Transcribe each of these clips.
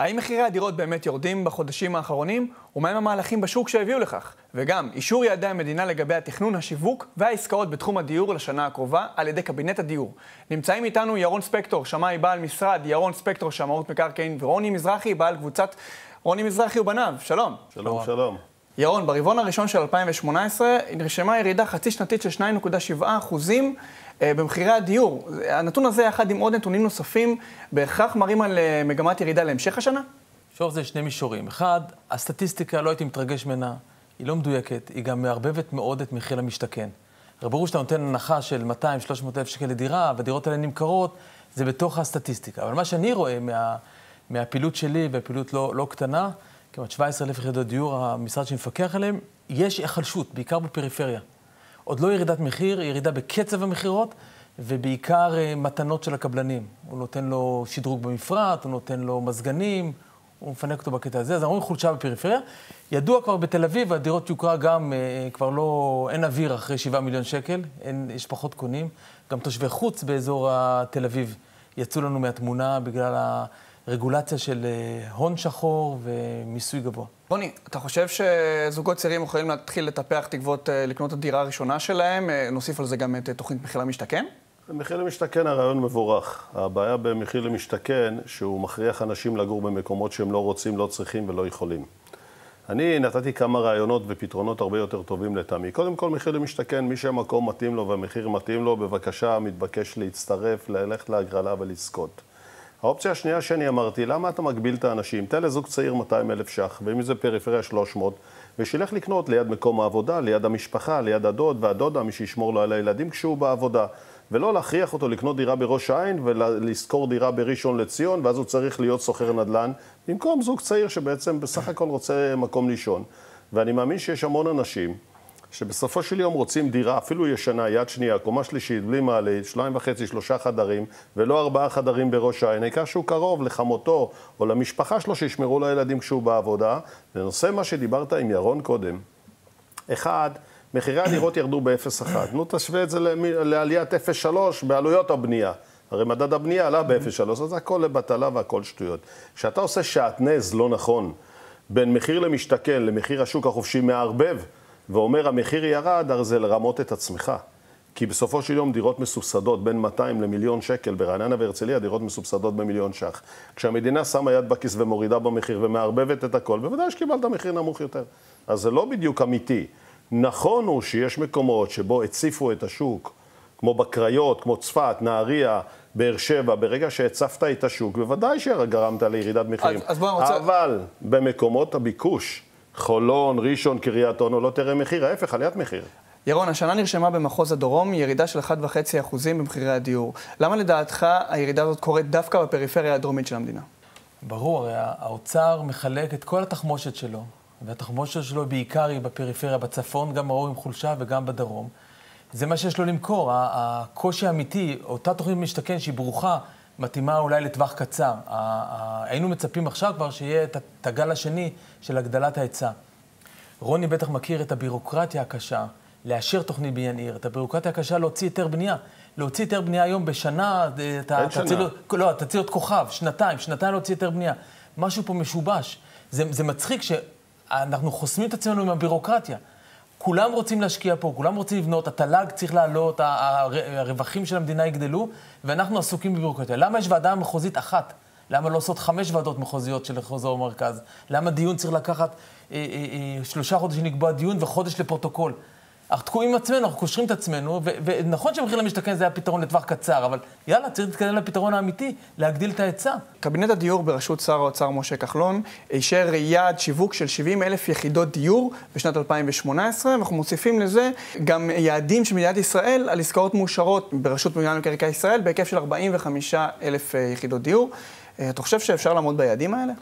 האם מחירי הדירות באמת יורדים בחודשים האחרונים, ומהם המהלכים בשוק שהביאו לכך? וגם, אישור יעדי המדינה לגבי התכנון, השיווק והעסקאות בתחום הדיור לשנה הקרובה על ידי קבינט הדיור. נמצאים איתנו ירון ספקטור, שמאי בעל משרד, ירון ספקטור, שמאות מקרקעין, ורוני מזרחי, בעל קבוצת רוני מזרחי ובניו. שלום. שלום, שלום. ירון, ברבעון הראשון של 2018 נרשמה ירידה חצי שנתית של 2.7 אחוזים אה, במחירי הדיור. הנתון הזה, יחד עם עוד נתונים נוספים, בהכרח מראים על אה, מגמת ירידה להמשך השנה? שוב, זה שני מישורים. אחד, הסטטיסטיקה, לא הייתי מתרגש ממנה, היא לא מדויקת, היא גם מערבבת מאוד את מחיר למשתכן. הרי ברור שאתה נותן הנחה של 200-300 אלף שקל לדירה, והדירות האלה נמכרות, זה בתוך הסטטיסטיקה. אבל מה שאני רואה מה, מהפעילות שלי, והפעילות לא, לא קטנה, כמעט 17 אלף יחידות דיור, המשרד שמפקח עליהן, יש היחלשות, בעיקר בפריפריה. עוד לא ירידת מחיר, ירידה בקצב המכירות, ובעיקר אה, מתנות של הקבלנים. הוא נותן לו שדרוג במפרט, הוא נותן לו מזגנים, הוא מפנק אותו בקטע הזה. אז רואים חולשה בפריפריה. ידוע כבר בתל אביב, הדירות יוקרה גם, אה, כבר לא, אין אוויר אחרי 7 מיליון שקל, אין, יש פחות קונים. גם תושבי חוץ באזור תל אביב יצאו לנו מהתמונה בגלל ה... רגולציה של אה, הון שחור ומיסוי גבוה. רוני, אתה חושב שזוגות צעירים יכולים להתחיל לטפח תקוות אה, לקנות את הדירה הראשונה שלהם? אה, נוסיף על זה גם את תוכנית מחיר למשתכן? במחיר למשתכן הרעיון מבורך. הבעיה במחיר למשתכן, שהוא מכריח אנשים לגור במקומות שהם לא רוצים, לא צריכים ולא יכולים. אני נתתי כמה רעיונות ופתרונות הרבה יותר טובים לטעמי. קודם כל, מחיר למשתכן, מי שהמקום מתאים לו והמחיר מתאים לו, בבקשה, מתבקש להצטרף, ללכת להגרלה ולזכות. האופציה השנייה שאני אמרתי, למה אתה מגביל את האנשים? תן לזוג צעיר 200 אלף ש"ח, ואם זה פריפריה 300, ושילך לקנות ליד מקום העבודה, ליד המשפחה, ליד הדוד והדודה, מי שישמור לו על הילדים כשהוא בעבודה. ולא להכריח אותו לקנות דירה בראש העין ולשכור דירה בראשון לציון, ואז הוא צריך להיות סוחר נדל"ן, במקום זוג צעיר שבעצם בסך הכל רוצה מקום לישון. ואני מאמין שיש המון אנשים שבסופו של יום רוצים דירה, אפילו ישנה, יד שנייה, קומה שלישית, בלי מעלית, שניים וחצי, שלושה חדרים, ולא ארבעה חדרים בראש העין, העיקר שהוא קרוב לחמותו או למשפחה שלו, שישמרו לילדים כשהוא בעבודה. לנושא מה שדיברת עם ירון קודם, אחד, מחירי הדירות ירדו ב-0.1. נו, תשווה את זה לעליית 0.3 בעלויות הבנייה. הרי מדד הבנייה עלה ב-0.3, אז הכל לבטלה והכל שטויות. כשאתה עושה שעטנז לא נכון בין מחיר למשתכן למחיר השוק החופשי מערבב, ואומר המחיר ירד, הרי זה לרמות את עצמך. כי בסופו של יום דירות מסובסדות בין 200 למיליון שקל, ברעננה והרצליה דירות מסובסדות במיליון ש"ח. כשהמדינה שמה יד בכיס ומורידה במחיר ומערבבת את הכל, בוודאי שקיבלת מחיר נמוך יותר. אז זה לא בדיוק אמיתי. נכון הוא שיש מקומות שבו הציפו את השוק, כמו בקריות, כמו צפת, נהריה, באר שבע, ברגע שהצפת את השוק, בוודאי שגרמת לירידת מחירים. אז, אז בוא, רוצה... אבל במקומות הביקוש, חולון, ראשון, קריית אונו, לא תראה מחיר, ההפך, עליית מחיר. ירון, השנה נרשמה במחוז הדרום ירידה של 1.5% במחירי הדיור. למה לדעתך הירידה הזאת קורית דווקא בפריפריה הדרומית של המדינה? ברור, הרי האוצר מחלק את כל התחמושת שלו, והתחמושת שלו בעיקר היא בפריפריה, בצפון, גם רואים חולשה וגם בדרום. זה מה שיש לו למכור. הקושי האמיתי, אותה תוכנית משתכן שהיא ברוכה, מתאימה אולי לטווח קצר. היינו מצפים עכשיו כבר שיהיה את הגל השני של הגדלת ההיצע. רוני בטח מכיר את הבירוקרטיה הקשה לאשר תוכנית בניין עיר, את הבירוקרטיה הקשה להוציא היתר בנייה. להוציא היתר בנייה היום בשנה, אתה תציל לא, תציל עוד כוכב, שנתיים, שנתיים להוציא היתר בנייה. משהו פה משובש. זה, זה מצחיק שאנחנו חוסמים את עצמנו עם הבירוקרטיה. כולם רוצים להשקיע פה, כולם רוצים לבנות, התל"ג צריך לעלות, הרווחים של המדינה יגדלו, ואנחנו עסוקים בביורוקרטיה. למה יש ועדה מחוזית אחת? למה לא לעשות חמש ועדות מחוזיות של חוזר המרכז? למה דיון צריך לקחת אה, אה, אה, שלושה חודשים לקבוע דיון וחודש לפרוטוקול? אנחנו תקועים עם עצמנו, אנחנו קושרים את עצמנו, ונכון שמחיר למשתכן זה היה פתרון לטווח קצר, אבל יאללה, צריך להתקדם לפתרון האמיתי, להגדיל את ההיצע. קבינט הדיור בראשות שר האוצר משה כחלון אישר יעד שיווק של 70 אלף יחידות דיור בשנת 2018, ואנחנו מוסיפים לזה גם יעדים של מדינת ישראל על עסקאות מאושרות בראשות מדינת מקרקעי ישראל בהיקף של 45 אלף אה, יחידות דיור. אה, אתה חושב שאפשר לעמוד ביעדים האלה?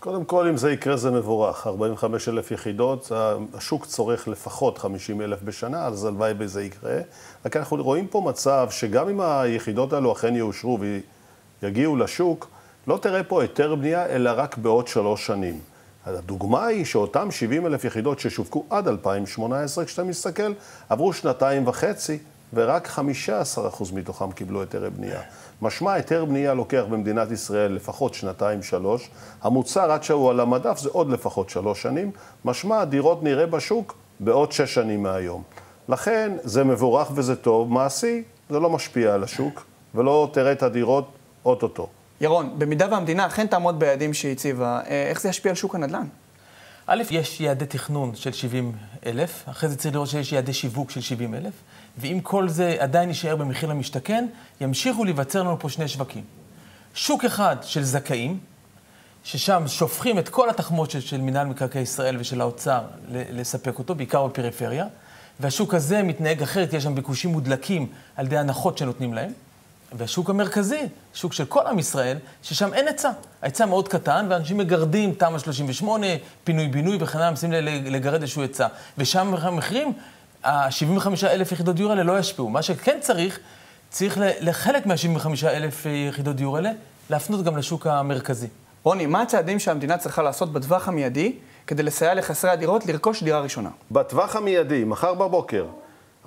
קודם כל, אם זה יקרה זה מבורך. 45 אלף יחידות, השוק צורך לפחות 50 אלף בשנה, אז הלוואי וזה יקרה. רק אנחנו רואים פה מצב שגם אם היחידות האלו אכן יאושרו ויגיעו לשוק, לא תראה פה היתר בנייה, אלא רק בעוד שלוש שנים. הדוגמה היא שאותם 70 אלף יחידות ששווקו עד 2018, כשאתה מסתכל, עברו שנתיים וחצי, ורק 15% מתוכם קיבלו היתרי בנייה. משמע, היתר בנייה לוקח במדינת ישראל לפחות שנתיים-שלוש. המוצר עד שהוא על המדף זה עוד לפחות שלוש שנים. משמע, הדירות נראה בשוק בעוד שש שנים מהיום. לכן, זה מבורך וזה טוב. מעשי, זה לא משפיע על השוק, ולא תראה את הדירות אוטוטו. ירון, במידה והמדינה אכן תעמוד ביעדים שהיא הציבה, אה, איך זה ישפיע על שוק הנדל"ן? א', יש יעדי תכנון של 70 אלף, אחרי זה צריך לראות שיש יעדי שיווק של 70 אלף, ואם כל זה עדיין יישאר במחיר למשתכן, ימשיכו להיווצר לנו פה שני שווקים. שוק אחד של זכאים, ששם שופכים את כל התחמושת של מינהל מקרקעי ישראל ושל האוצר לספק אותו, בעיקר בפריפריה, והשוק הזה מתנהג אחרת, יש שם ביקושים מודלקים על ידי הנחות שנותנים להם. והשוק המרכזי, שוק של כל עם ישראל, ששם אין היצע. ההיצע מאוד קטן, ואנשים מגרדים תמ"א 38, פינוי-בינוי וכן הלאה, מנסים לגרד איזשהו היצע. ושם המחירים, ה-75 אלף יחידות דיור האלה לא ישפיעו. מה שכן צריך, צריך לחלק מה-75 אלף יחידות דיור האלה, להפנות גם לשוק המרכזי. רוני, מה הצעדים שהמדינה צריכה לעשות בטווח המיידי כדי לסייע לחסרי הדירות לרכוש דירה ראשונה? בטווח המיידי, מחר בבוקר,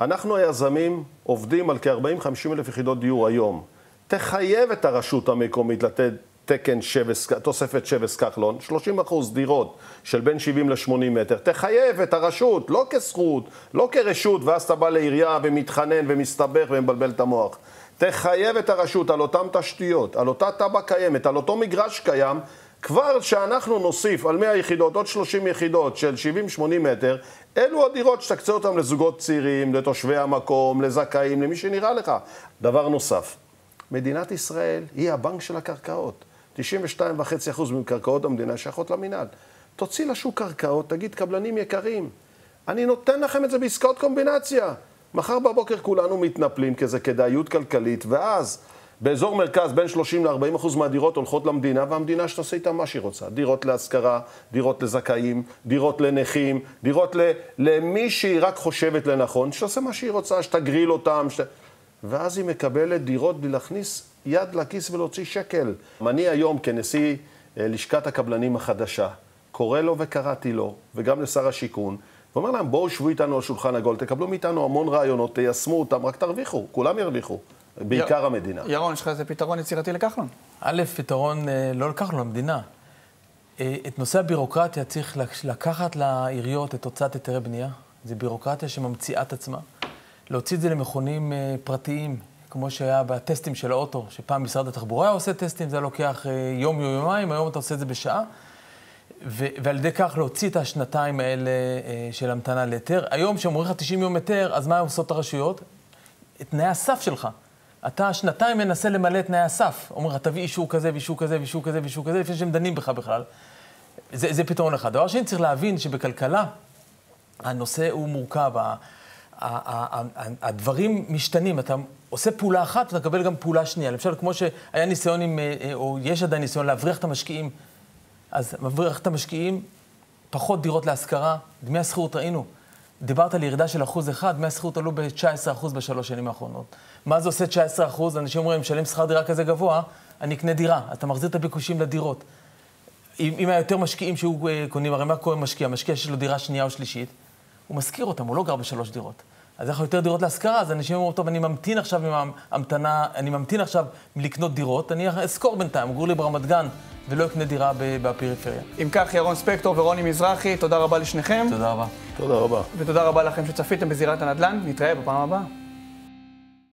אנחנו היזמים עובדים על כ-40-50 אלף יחידות דיור היום. תחייב את הרשות המקומית לתת תקן שבס, תוספת שבס כחלון, 30 אחוז דירות של בין 70 ל-80 מטר, תחייב את הרשות, לא כזכות, לא כרשות, ואז אתה בא לעירייה ומתחנן ומסתבך ומבלבל את המוח. תחייב את הרשות על אותן תשתיות, על אותה תב"ע קיימת, על אותו מגרש קיים, כבר שאנחנו נוסיף על 100 יחידות עוד 30 יחידות של 70-80 מטר, אלו הדירות שתקצה אותן לזוגות צעירים, לתושבי המקום, לזכאים, למי שנראה לך. דבר נוסף, מדינת ישראל היא הבנק של הקרקעות. 92.5% מקרקעות המדינה שייכות למינהל. תוציא לשוק קרקעות, תגיד, קבלנים יקרים, אני נותן לכם את זה בעסקאות קומבינציה. מחר בבוקר כולנו מתנפלים כי זה כדאיות כלכלית, ואז באזור מרכז בין 30 ל-40 אחוז מהדירות הולכות למדינה, והמדינה שתעשה איתן מה שהיא רוצה. דירות להשכרה, דירות לזכאים, דירות לנכים, דירות ל- למי שהיא רק חושבת לנכון, שתעשה מה שהיא רוצה, שתגריל אותם. שת... ואז היא מקבלת דירות בלי להכניס יד לכיס ולהוציא שקל. אני היום כנשיא אה, לשכת הקבלנים החדשה, קורא לו וקראתי לו, וגם לשר השיכון, ואומר להם, בואו שבו איתנו על שולחן עגול, תקבלו מאיתנו המון רעיונות, תיישמו אותם, רק תרוויחו, כולם ירוויחו. בעיקר המדינה. ירון, יש לך איזה פתרון יצירתי לכחלון? א', פתרון אה, לא לכחלון, למדינה. אה, את נושא הבירוקרטיה צריך לקחת לעיריות את הוצאת היתרי בנייה. זו בירוקרטיה שממציאה את עצמה. להוציא את זה למכונים אה, פרטיים, כמו שהיה בטסטים של האוטו, שפעם משרד התחבורה היה עושה טסטים, זה היה לוקח יום, יום, יומיים, היום אתה עושה את זה בשעה. ו- ועל ידי כך להוציא את השנתיים האלה של המתנה להיתר. היום, כשאומרים לך 90 יום היתר, אז מה עושות הרשויות? את תנאי הסף שלך. אתה שנתיים מנסה למלא את תנאי הסף. אומר לך, תביא אישור כזה ואישור כזה ואישור כזה ואישור כזה, לפני שהם דנים בך בכלל. זה, זה פתרון אחד. דבר שני, צריך להבין שבכלכלה הנושא הוא מורכב. הדברים משתנים, אתה עושה פעולה אחת, אתה מקבל גם פעולה שנייה. למשל, כמו שהיה ניסיון עם, אה, אה, או יש עדיין ניסיון להבריח את המשקיעים, אז מבריח את המשקיעים, פחות דירות להשכרה, דמי השכירות ראינו. דיברת על ירידה של אחוז אחד, דמי השכירות עלו ב-19% בשלוש שנים האחרונות. מה זה עושה 19 אחוז? אנשים אומרים, משלם שכר דירה כזה גבוה, אני אקנה דירה. אתה מחזיר את הביקושים לדירות. אם, אם היה יותר משקיעים שהיו אה, קונים, הרי מה קורה משקיע? משקיע שיש לו דירה שנייה או שלישית, הוא משכיר אותם, הוא לא גר בשלוש דירות. אז לך יותר דירות להשכרה, אז אנשים אומרים, טוב, אני ממתין עכשיו עם ההמתנה, אני ממתין עכשיו לקנות דירות, אני אסקור בינתיים, אגור לי ברמת גן, ולא אקנה דירה בפריפריה. אם כך, ירון ספקטור ורוני מזרחי, תודה רבה לשניכם. תודה רבה. תודה רבה. ותודה רבה לכם שצפיתם בזירת הנדל"ן, נתראה בפעם הבאה.